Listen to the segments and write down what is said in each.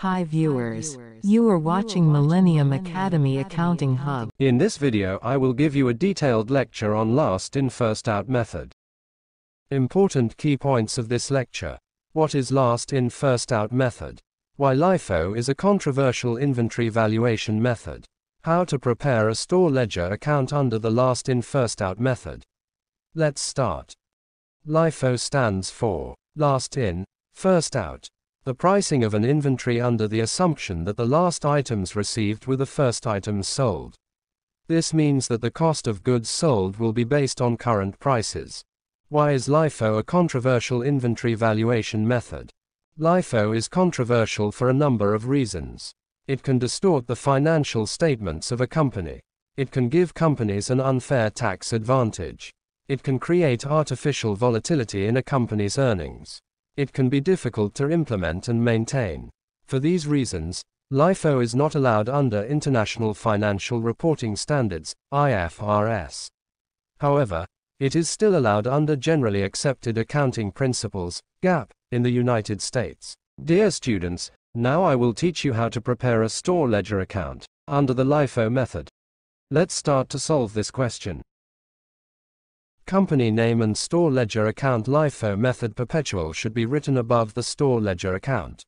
Hi viewers. You are watching Millennium Academy Accounting Hub. In this video I will give you a detailed lecture on last in first out method. Important key points of this lecture. What is last in first out method? Why LIFO is a controversial inventory valuation method. How to prepare a store ledger account under the last in first out method. Let's start. LIFO stands for last in, first out. The pricing of an inventory under the assumption that the last items received were the first items sold. This means that the cost of goods sold will be based on current prices. Why is LIFO a controversial inventory valuation method? LIFO is controversial for a number of reasons. It can distort the financial statements of a company. It can give companies an unfair tax advantage. It can create artificial volatility in a company's earnings. It can be difficult to implement and maintain. For these reasons, LIFO is not allowed under International Financial Reporting Standards, IFRS. However, it is still allowed under Generally Accepted Accounting Principles, GAAP, in the United States. Dear students, now I will teach you how to prepare a store ledger account under the LIFO method. Let's start to solve this question. Company name and store ledger account LIFO method perpetual should be written above the store ledger account.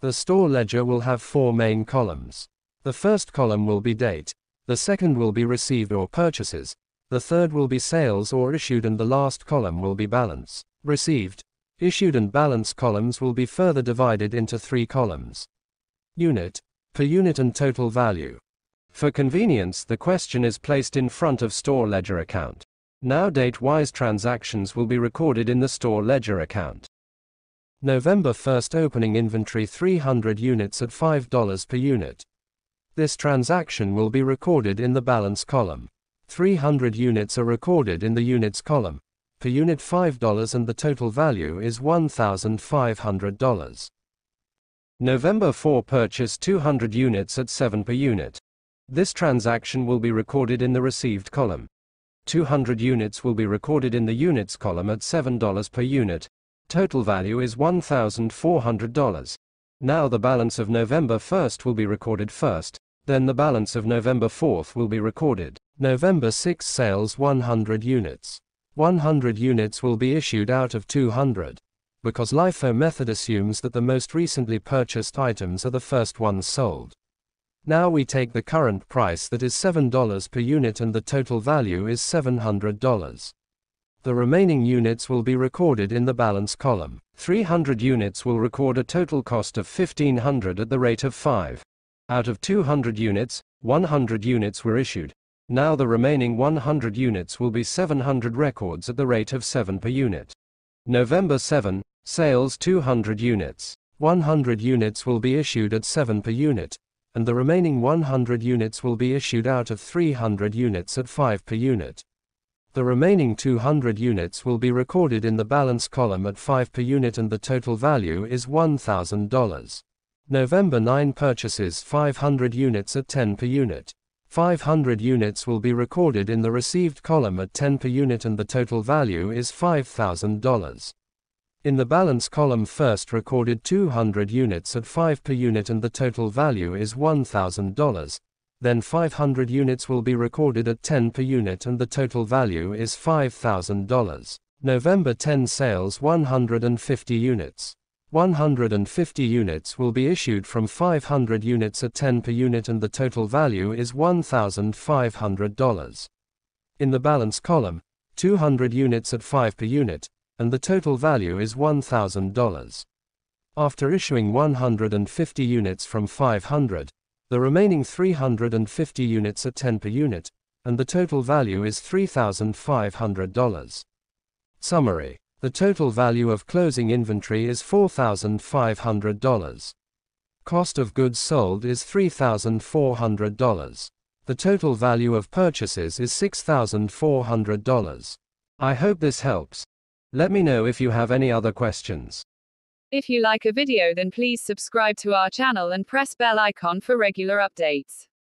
The store ledger will have four main columns. The first column will be date, the second will be received or purchases, the third will be sales or issued and the last column will be balance, received. Issued and balance columns will be further divided into three columns. Unit, per unit and total value. For convenience the question is placed in front of store ledger account. Now date-wise transactions will be recorded in the store ledger account. November 1st opening inventory 300 units at $5 per unit. This transaction will be recorded in the balance column. 300 units are recorded in the units column. Per unit $5 and the total value is $1,500. November 4 purchase 200 units at 7 per unit. This transaction will be recorded in the received column. 200 units will be recorded in the units column at $7 per unit. Total value is $1,400. Now the balance of November 1st will be recorded first, then the balance of November 4th will be recorded. November 6 sales 100 units. 100 units will be issued out of 200. Because LIFO method assumes that the most recently purchased items are the first ones sold. Now we take the current price that is $7 per unit and the total value is $700. The remaining units will be recorded in the balance column. 300 units will record a total cost of 1500 at the rate of 5. Out of 200 units, 100 units were issued. Now the remaining 100 units will be 700 records at the rate of 7 per unit. November 7, sales 200 units. 100 units will be issued at 7 per unit, and the remaining 100 units will be issued out of 300 units at 5 per unit. The remaining 200 units will be recorded in the balance column at 5 per unit and the total value is $1,000. November 9 purchases 500 units at 10 per unit. 500 units will be recorded in the received column at 10 per unit and the total value is $5,000. In the balance column first recorded 200 units at 5 per unit and the total value is $1,000. Then 500 units will be recorded at 10 per unit and the total value is $5,000. November 10 sales 150 units. 150 units will be issued from 500 units at 10 per unit and the total value is $1,500. In the balance column, 200 units at 5 per unit, and the total value is $1,000. After issuing 150 units from 500, the remaining 350 units are 10 per unit, and the total value is $3,500. Summary The total value of closing inventory is $4,500. Cost of goods sold is $3,400. The total value of purchases is $6,400. I hope this helps. Let me know if you have any other questions. If you like a video then please subscribe to our channel and press bell icon for regular updates.